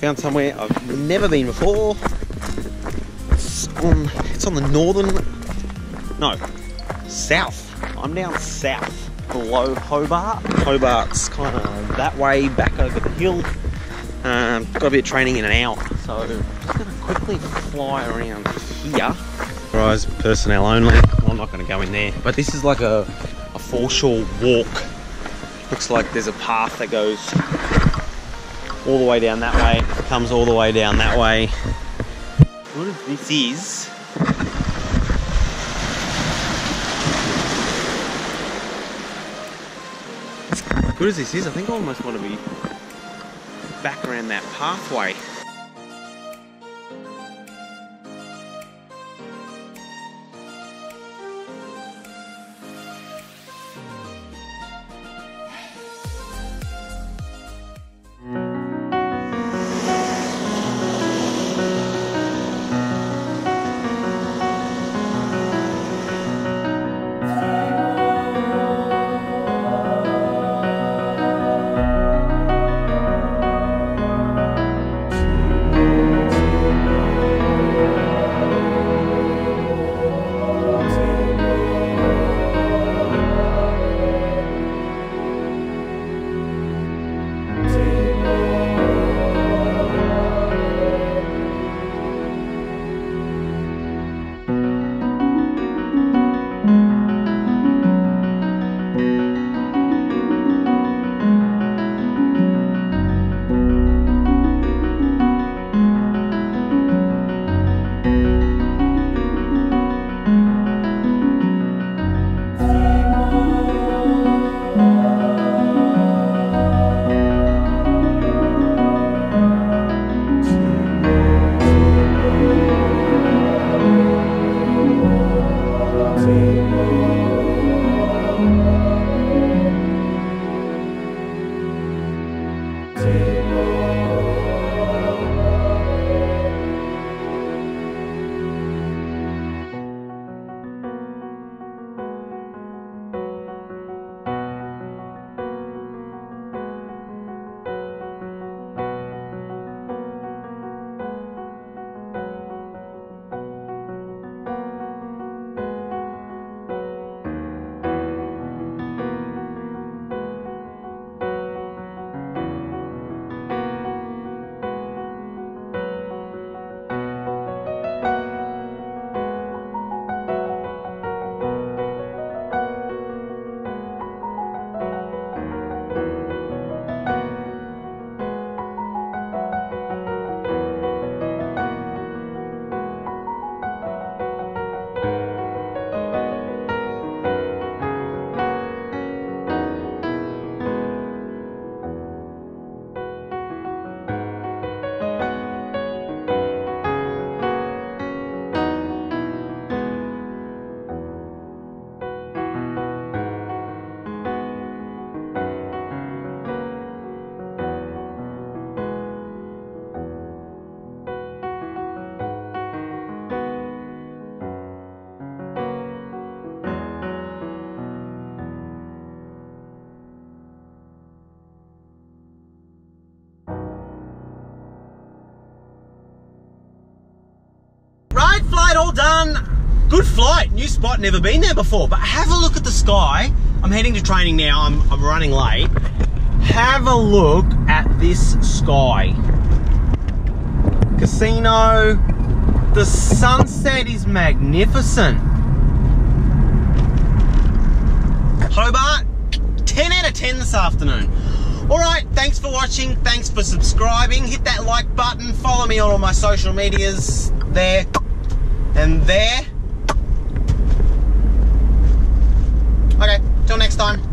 Found somewhere I've never been before. It's on, it's on the northern, no, south. I'm down south below Hobart. Hobart's kind of that way, back over the hill. Um, got a bit of training in an hour, so just going to quickly fly around here. Rise personnel only. I'm not going to go in there, but this is like a, a foreshore walk. Looks like there's a path that goes all the way down that way, comes all the way down that way. What if this is? Good as this is, I think I almost want to be back around that pathway. Right, all done. Good flight, new spot, never been there before. But have a look at the sky. I'm heading to training now, I'm, I'm running late. Have a look at this sky. Casino. The sunset is magnificent. Hobart, 10 out of 10 this afternoon. All right, thanks for watching. Thanks for subscribing. Hit that like button. Follow me on all my social medias there and there. Okay, till next time.